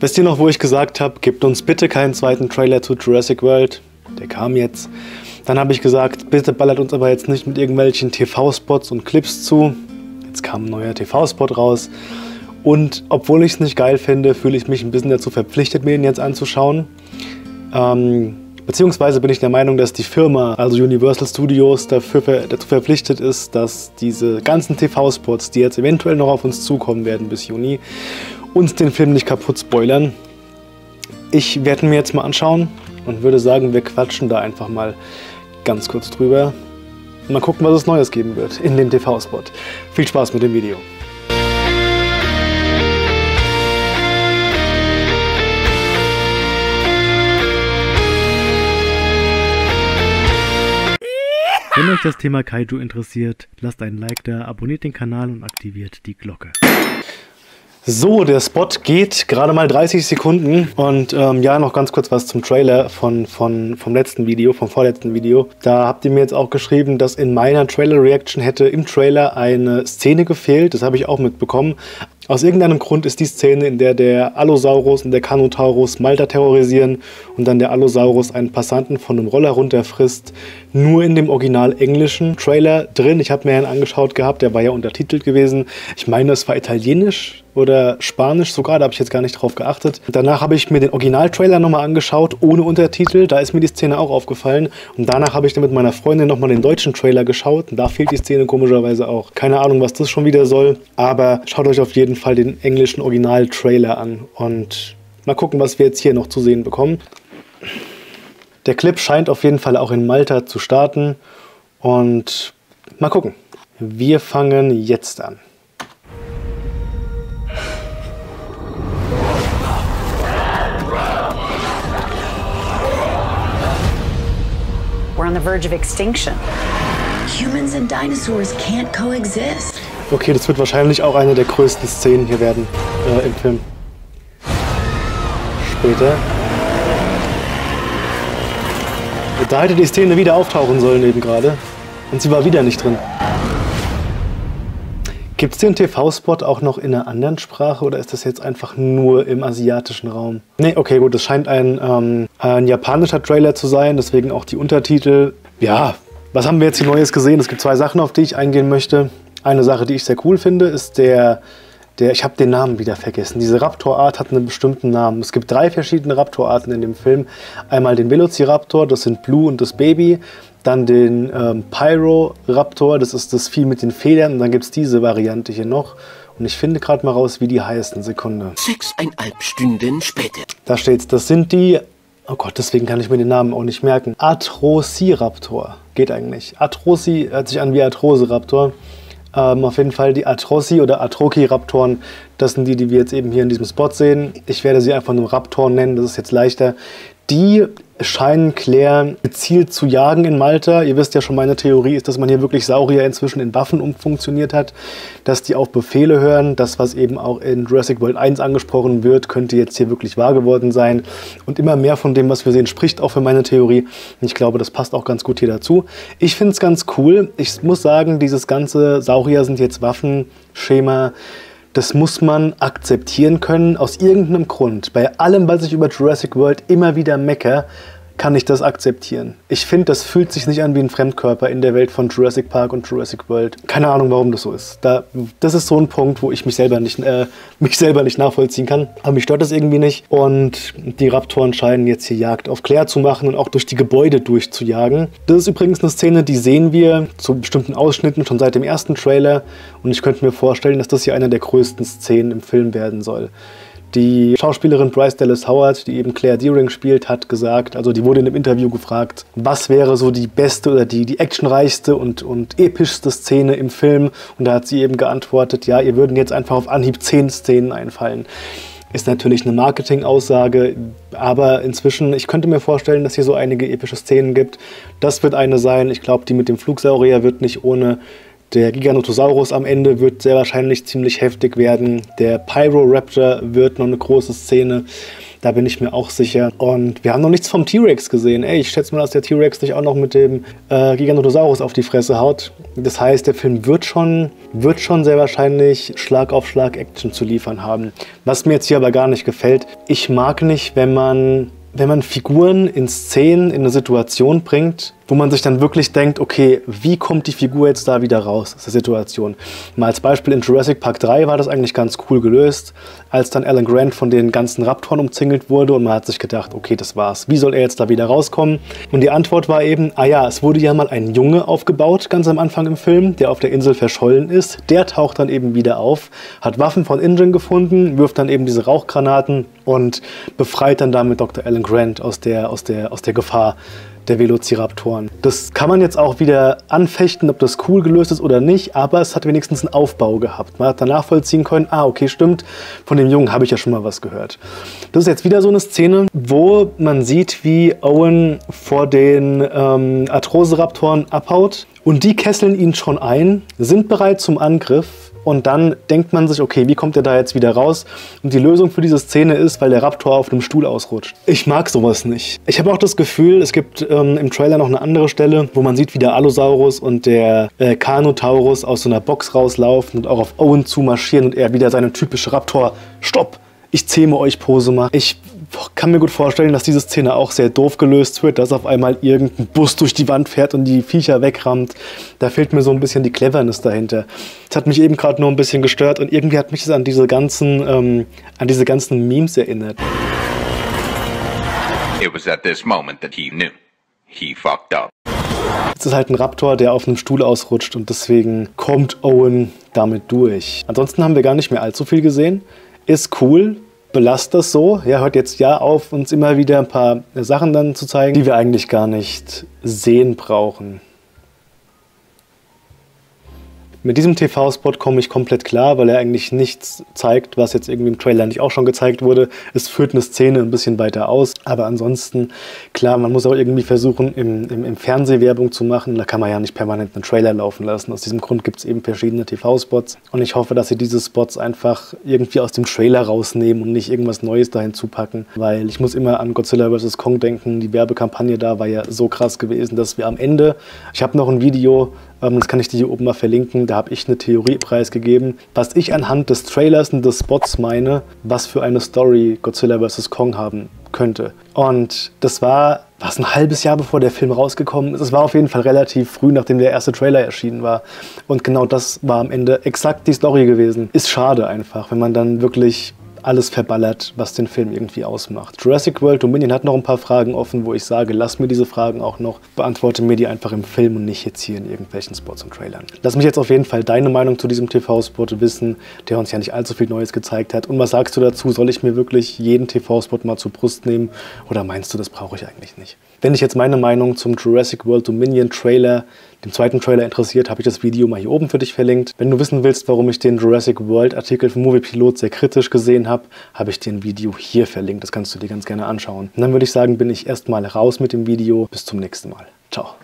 Wisst ihr noch, wo ich gesagt habe, gebt uns bitte keinen zweiten Trailer zu Jurassic World? Der kam jetzt. Dann habe ich gesagt, bitte ballert uns aber jetzt nicht mit irgendwelchen TV-Spots und Clips zu. Jetzt kam ein neuer TV-Spot raus. Und obwohl ich es nicht geil finde, fühle ich mich ein bisschen dazu verpflichtet, mir den jetzt anzuschauen. Ähm, beziehungsweise bin ich der Meinung, dass die Firma, also Universal Studios, dafür, dazu verpflichtet ist, dass diese ganzen TV-Spots, die jetzt eventuell noch auf uns zukommen werden bis Juni, uns den Film nicht kaputt spoilern. Ich werde mir jetzt mal anschauen und würde sagen, wir quatschen da einfach mal ganz kurz drüber. Mal gucken, was es Neues geben wird in dem TV-Spot. Viel Spaß mit dem Video. Wenn euch das Thema Kaiju interessiert, lasst einen Like da, abonniert den Kanal und aktiviert die Glocke. So, der Spot geht gerade mal 30 Sekunden und ähm, ja, noch ganz kurz was zum Trailer von, von, vom letzten Video, vom vorletzten Video. Da habt ihr mir jetzt auch geschrieben, dass in meiner Trailer-Reaction hätte im Trailer eine Szene gefehlt. Das habe ich auch mitbekommen. Aus irgendeinem Grund ist die Szene, in der der Allosaurus und der Carnotaurus Malta terrorisieren und dann der Allosaurus einen Passanten von einem Roller runterfrisst, nur in dem original englischen Trailer drin. Ich habe mir einen angeschaut gehabt, der war ja untertitelt gewesen. Ich meine, es war italienisch oder Spanisch sogar, da habe ich jetzt gar nicht drauf geachtet. Danach habe ich mir den Original-Trailer nochmal angeschaut, ohne Untertitel. Da ist mir die Szene auch aufgefallen. Und danach habe ich dann mit meiner Freundin nochmal den deutschen Trailer geschaut. Und da fehlt die Szene komischerweise auch. Keine Ahnung, was das schon wieder soll. Aber schaut euch auf jeden Fall den englischen Original-Trailer an. Und mal gucken, was wir jetzt hier noch zu sehen bekommen. Der Clip scheint auf jeden Fall auch in Malta zu starten. Und mal gucken. Wir fangen jetzt an. On the verge of extinction. Humans and dinosaurs can't coexist. Okay, das wird wahrscheinlich auch eine der größten Szenen hier werden äh, im Film. Später. Da hätte die Szene wieder auftauchen sollen eben gerade. Und sie war wieder nicht drin. Gibt es den TV-Spot auch noch in einer anderen Sprache oder ist das jetzt einfach nur im asiatischen Raum? Nee, okay, gut, das scheint ein, ähm, ein japanischer Trailer zu sein, deswegen auch die Untertitel. Ja, was haben wir jetzt hier Neues gesehen? Es gibt zwei Sachen, auf die ich eingehen möchte. Eine Sache, die ich sehr cool finde, ist der, der ich habe den Namen wieder vergessen. Diese Raptor-Art hat einen bestimmten Namen. Es gibt drei verschiedene Raptor-Arten in dem Film. Einmal den Velociraptor, das sind Blue und das Baby. Dann den ähm, Pyro-Raptor, das ist das Vieh mit den Federn. Und dann gibt es diese Variante hier noch. Und ich finde gerade mal raus, wie die heißen. Sekunde. Sechseinhalb Stunden später. Da steht's. Das sind die. Oh Gott, deswegen kann ich mir den Namen auch nicht merken. Atrociraptor. Geht eigentlich. Atroci hört sich an wie Atrosiraptor. Ähm, auf jeden Fall die Atroci oder Atroci-Raptoren, das sind die, die wir jetzt eben hier in diesem Spot sehen. Ich werde sie einfach nur Raptor nennen, das ist jetzt leichter. Die scheinen Claire gezielt zu jagen in Malta. Ihr wisst ja schon, meine Theorie ist, dass man hier wirklich Saurier inzwischen in Waffen umfunktioniert hat, dass die auf Befehle hören. Das, was eben auch in Jurassic World 1 angesprochen wird, könnte jetzt hier wirklich wahr geworden sein. Und immer mehr von dem, was wir sehen, spricht auch für meine Theorie. Und ich glaube, das passt auch ganz gut hier dazu. Ich finde es ganz cool. Ich muss sagen, dieses ganze Saurier sind jetzt Waffenschema das muss man akzeptieren können, aus irgendeinem Grund. Bei allem, was ich über Jurassic World immer wieder mecker, kann ich das akzeptieren. Ich finde, das fühlt sich nicht an wie ein Fremdkörper in der Welt von Jurassic Park und Jurassic World. Keine Ahnung, warum das so ist. Da, das ist so ein Punkt, wo ich mich selber, nicht, äh, mich selber nicht nachvollziehen kann. Aber mich stört das irgendwie nicht. Und die Raptoren scheinen jetzt hier Jagd auf Claire zu machen und auch durch die Gebäude durchzujagen. Das ist übrigens eine Szene, die sehen wir zu bestimmten Ausschnitten schon seit dem ersten Trailer. Und ich könnte mir vorstellen, dass das hier eine der größten Szenen im Film werden soll. Die Schauspielerin Bryce Dallas Howard, die eben Claire Deering spielt, hat gesagt, also die wurde in einem Interview gefragt, was wäre so die beste oder die, die actionreichste und, und epischste Szene im Film? Und da hat sie eben geantwortet, ja, ihr würden jetzt einfach auf Anhieb zehn Szenen einfallen. Ist natürlich eine Marketing-Aussage, aber inzwischen, ich könnte mir vorstellen, dass hier so einige epische Szenen gibt. Das wird eine sein. Ich glaube, die mit dem Flugsaurier wird nicht ohne der Giganotosaurus am Ende wird sehr wahrscheinlich ziemlich heftig werden. Der Pyroraptor wird noch eine große Szene. Da bin ich mir auch sicher. Und wir haben noch nichts vom T-Rex gesehen. Ey, ich schätze mal, dass der T-Rex nicht auch noch mit dem äh, Giganotosaurus auf die Fresse haut. Das heißt, der Film wird schon, wird schon sehr wahrscheinlich Schlag auf Schlag Action zu liefern haben. Was mir jetzt hier aber gar nicht gefällt, ich mag nicht, wenn man wenn man Figuren in Szenen, in eine Situation bringt, wo man sich dann wirklich denkt, okay, wie kommt die Figur jetzt da wieder raus aus der Situation? Mal als Beispiel in Jurassic Park 3 war das eigentlich ganz cool gelöst, als dann Alan Grant von den ganzen Raptoren umzingelt wurde und man hat sich gedacht, okay, das war's. Wie soll er jetzt da wieder rauskommen? Und die Antwort war eben, ah ja, es wurde ja mal ein Junge aufgebaut, ganz am Anfang im Film, der auf der Insel verschollen ist. Der taucht dann eben wieder auf, hat Waffen von Ingen gefunden, wirft dann eben diese Rauchgranaten und befreit dann damit Dr. Alan Grant aus der, aus der, aus der Gefahr der Velociraptoren. Das kann man jetzt auch wieder anfechten, ob das cool gelöst ist oder nicht, aber es hat wenigstens einen Aufbau gehabt. Man hat dann nachvollziehen können, ah, okay, stimmt, von dem Jungen habe ich ja schon mal was gehört. Das ist jetzt wieder so eine Szene, wo man sieht, wie Owen vor den ähm, Arthroseraptoren abhaut und die kesseln ihn schon ein, sind bereit zum Angriff, und dann denkt man sich, okay, wie kommt er da jetzt wieder raus? Und die Lösung für diese Szene ist, weil der Raptor auf einem Stuhl ausrutscht. Ich mag sowas nicht. Ich habe auch das Gefühl, es gibt ähm, im Trailer noch eine andere Stelle, wo man sieht, wie der Allosaurus und der äh, Carnotaurus aus so einer Box rauslaufen und auch auf Owen zumarschieren und er wieder seine typische Raptor, stopp, ich zähme euch Pose macht. Ich kann mir gut vorstellen, dass diese Szene auch sehr doof gelöst wird, dass auf einmal irgendein Bus durch die Wand fährt und die Viecher wegrammt. Da fehlt mir so ein bisschen die Cleverness dahinter. Das hat mich eben gerade nur ein bisschen gestört und irgendwie hat mich das an diese ganzen, ähm, an diese ganzen Memes erinnert. It was at this moment that he knew. He fucked up. Es ist halt ein Raptor, der auf einem Stuhl ausrutscht und deswegen kommt Owen damit durch. Ansonsten haben wir gar nicht mehr allzu viel gesehen. Ist cool, belasst das so. Ja, hört jetzt ja auf, uns immer wieder ein paar Sachen dann zu zeigen, die wir eigentlich gar nicht sehen brauchen. Mit diesem TV-Spot komme ich komplett klar, weil er eigentlich nichts zeigt, was jetzt irgendwie im Trailer nicht auch schon gezeigt wurde. Es führt eine Szene ein bisschen weiter aus, aber ansonsten, klar, man muss auch irgendwie versuchen, im, im, im Fernseh Werbung zu machen. Da kann man ja nicht permanent einen Trailer laufen lassen. Aus diesem Grund gibt es eben verschiedene TV-Spots und ich hoffe, dass sie diese Spots einfach irgendwie aus dem Trailer rausnehmen und nicht irgendwas Neues dahin zupacken, weil ich muss immer an Godzilla vs. Kong denken. Die Werbekampagne da war ja so krass gewesen, dass wir am Ende, ich habe noch ein Video, das kann ich dir hier oben mal verlinken. Da habe ich eine Theorie preisgegeben, was ich anhand des Trailers und des Spots meine, was für eine Story Godzilla vs. Kong haben könnte. Und das war was ein halbes Jahr bevor der Film rausgekommen ist. Es war auf jeden Fall relativ früh, nachdem der erste Trailer erschienen war. Und genau das war am Ende exakt die Story gewesen. Ist schade einfach, wenn man dann wirklich alles verballert, was den Film irgendwie ausmacht. Jurassic World Dominion hat noch ein paar Fragen offen, wo ich sage, lass mir diese Fragen auch noch, beantworte mir die einfach im Film und nicht jetzt hier in irgendwelchen Spots und Trailern. Lass mich jetzt auf jeden Fall deine Meinung zu diesem TV-Spot wissen, der uns ja nicht allzu viel Neues gezeigt hat. Und was sagst du dazu? Soll ich mir wirklich jeden TV-Spot mal zur Brust nehmen oder meinst du, das brauche ich eigentlich nicht? Wenn dich jetzt meine Meinung zum Jurassic World Dominion Trailer dem zweiten Trailer interessiert, habe ich das Video mal hier oben für dich verlinkt. Wenn du wissen willst, warum ich den Jurassic World Artikel von Movie Pilot sehr kritisch gesehen habe, habe ich dir ein Video hier verlinkt. Das kannst du dir ganz gerne anschauen. Und dann würde ich sagen, bin ich erstmal raus mit dem Video. Bis zum nächsten Mal. Ciao.